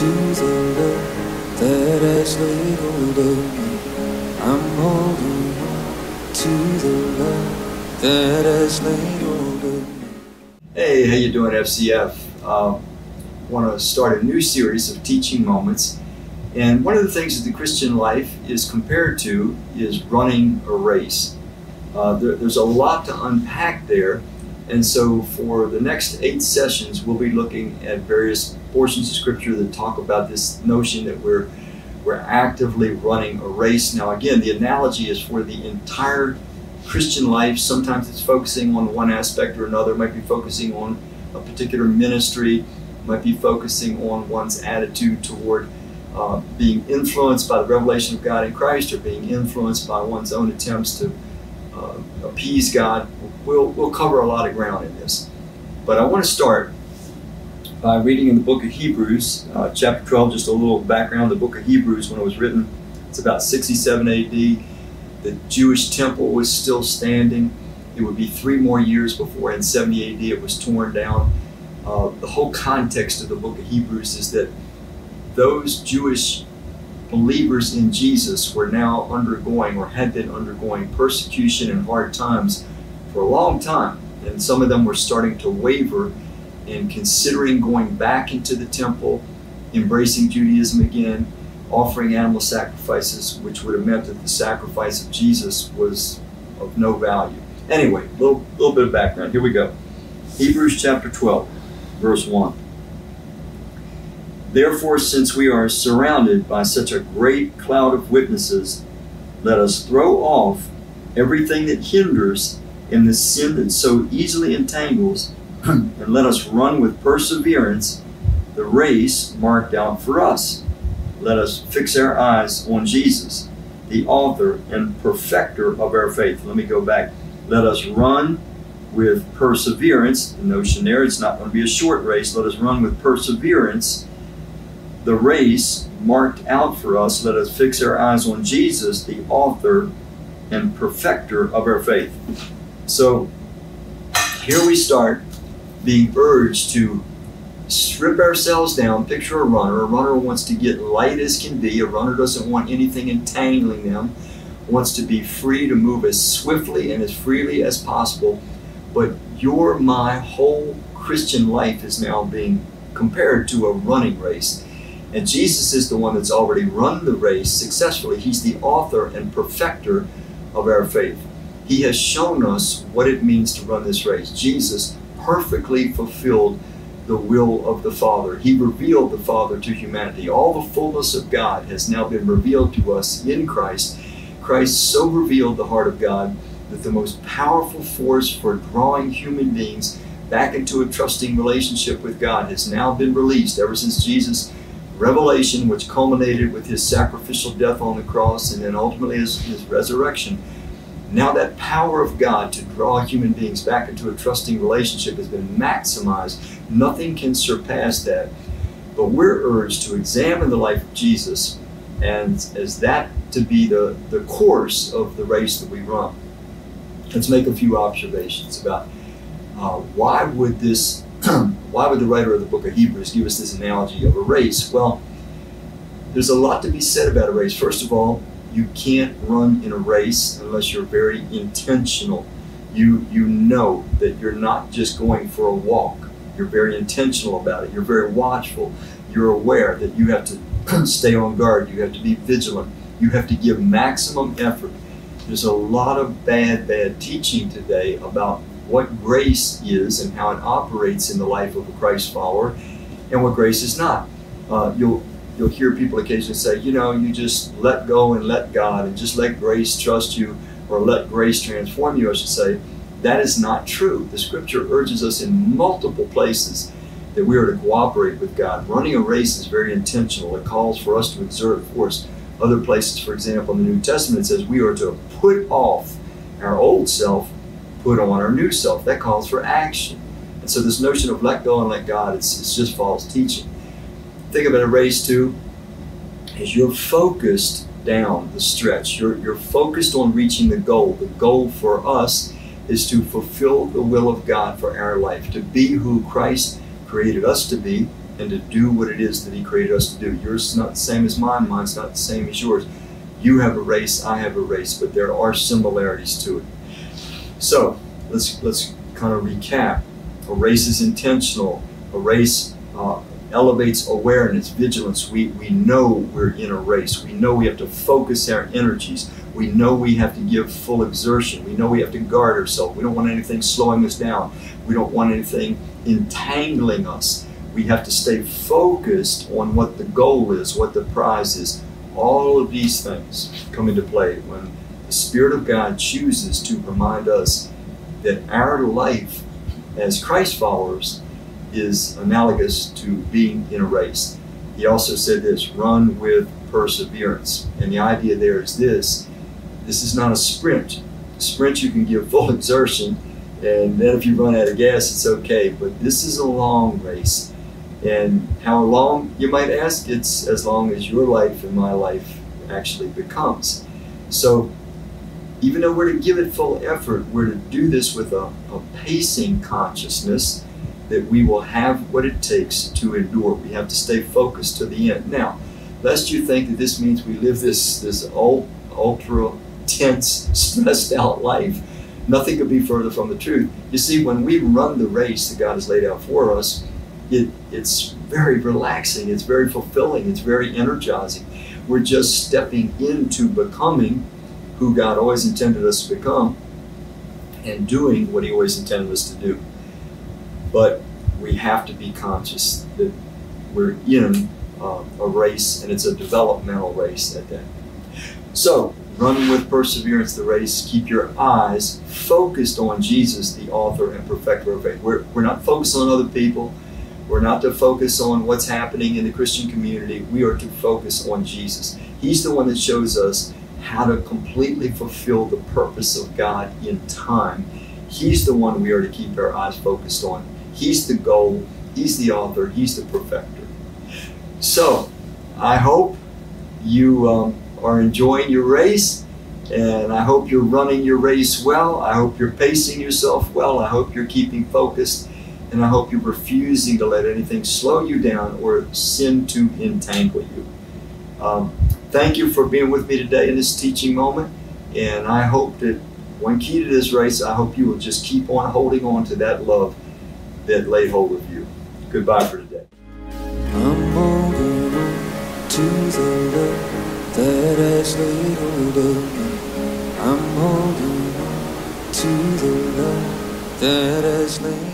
the love that has laid hold of me. I'm holding on to the love that has laid hold of me. Hey, how you doing, FCF? Uh, want to start a new series of teaching moments. And one of the things that the Christian life is compared to is running a race. Uh, there, there's a lot to unpack there. And so for the next eight sessions, we'll be looking at various portions of scripture that talk about this notion that we're we're actively running a race. Now again, the analogy is for the entire Christian life. Sometimes it's focusing on one aspect or another, it might be focusing on a particular ministry, might be focusing on one's attitude toward uh, being influenced by the revelation of God in Christ or being influenced by one's own attempts to uh, appease God. We'll, we'll cover a lot of ground in this. But I want to start by reading in the book of Hebrews, uh, chapter 12, just a little background. The book of Hebrews, when it was written, it's about 67 AD. The Jewish temple was still standing. It would be three more years before, in 70 AD, it was torn down. Uh, the whole context of the book of Hebrews is that those Jewish believers in Jesus were now undergoing or had been undergoing persecution and hard times for a long time. And some of them were starting to waver in considering going back into the temple, embracing Judaism again, offering animal sacrifices, which would have meant that the sacrifice of Jesus was of no value. Anyway, a little, little bit of background. Here we go. Hebrews chapter 12, verse 1. Therefore, since we are surrounded by such a great cloud of witnesses, let us throw off everything that hinders and the sin that so easily entangles, and let us run with perseverance the race marked out for us. Let us fix our eyes on Jesus, the author and perfecter of our faith. Let me go back. Let us run with perseverance. The notion there, it's not going to be a short race. Let us run with perseverance the race marked out for us. Let us fix our eyes on Jesus, the author and perfecter of our faith. So here we start being urged to strip ourselves down. Picture a runner. A runner wants to get light as can be. A runner doesn't want anything entangling them, wants to be free to move as swiftly and as freely as possible. But your, my whole Christian life is now being compared to a running race. And Jesus is the one that's already run the race successfully. He's the author and perfecter of our faith. He has shown us what it means to run this race. Jesus perfectly fulfilled the will of the Father. He revealed the Father to humanity. All the fullness of God has now been revealed to us in Christ. Christ so revealed the heart of God that the most powerful force for drawing human beings back into a trusting relationship with God has now been released ever since Jesus' revelation, which culminated with his sacrificial death on the cross and then ultimately his, his resurrection. Now, that power of God to draw human beings back into a trusting relationship has been maximized. Nothing can surpass that. But we're urged to examine the life of Jesus and as that to be the, the course of the race that we run. Let's make a few observations about uh, why would this why would the writer of the book of Hebrews give us this analogy of a race? Well, there's a lot to be said about a race. First of all, you can't run in a race unless you're very intentional. You you know that you're not just going for a walk. You're very intentional about it. You're very watchful. You're aware that you have to stay on guard. You have to be vigilant. You have to give maximum effort. There's a lot of bad, bad teaching today about what grace is and how it operates in the life of a Christ follower, and what grace is not. Uh, you'll you'll hear people occasionally say, you know, you just let go and let God, and just let grace trust you, or let grace transform you. I should say, that is not true. The Scripture urges us in multiple places that we are to cooperate with God. Running a race is very intentional. It calls for us to exert force. Other places, for example, in the New Testament, it says we are to put off our old self put on our new self. That calls for action. And so this notion of let go and let God, it's, it's just false teaching. Think of about a race too, is you're focused down the stretch. You're, you're focused on reaching the goal. The goal for us is to fulfill the will of God for our life, to be who Christ created us to be, and to do what it is that He created us to do. Yours is not the same as mine, mine's not the same as yours. You have a race, I have a race, but there are similarities to it. So let's let's kind of recap. A race is intentional. A race uh, elevates awareness, vigilance. We we know we're in a race. We know we have to focus our energies. We know we have to give full exertion. We know we have to guard ourselves. We don't want anything slowing us down. We don't want anything entangling us. We have to stay focused on what the goal is, what the prize is. All of these things come into play when the Spirit of God chooses to remind us that our life as Christ followers is analogous to being in a race. He also said this run with perseverance. And the idea there is this this is not a sprint. A sprint, you can give full exertion, and then if you run out of gas, it's okay. But this is a long race. And how long, you might ask? It's as long as your life and my life actually becomes. So, even though we're to give it full effort, we're to do this with a, a pacing consciousness that we will have what it takes to endure. We have to stay focused to the end. Now, lest you think that this means we live this this ultra tense, stressed out life, nothing could be further from the truth. You see, when we run the race that God has laid out for us, it, it's very relaxing, it's very fulfilling, it's very energizing. We're just stepping into becoming who God always intended us to become and doing what He always intended us to do. But we have to be conscious that we're in uh, a race and it's a developmental race at that. So, running with perseverance the race, keep your eyes focused on Jesus, the author and perfecter of faith. We're, we're not focused on other people. We're not to focus on what's happening in the Christian community. We are to focus on Jesus. He's the one that shows us how to completely fulfill the purpose of God in time. He's the one we are to keep our eyes focused on. He's the goal, He's the author, He's the perfecter. So, I hope you um, are enjoying your race, and I hope you're running your race well. I hope you're pacing yourself well. I hope you're keeping focused, and I hope you're refusing to let anything slow you down or sin to entangle you. Um, thank you for being with me today in this teaching moment, and I hope that one key to this race, I hope you will just keep on holding on to that love that laid hold of you. Goodbye for today. I'm on to the love that has laid hold of me. I'm holding on to the love that has laid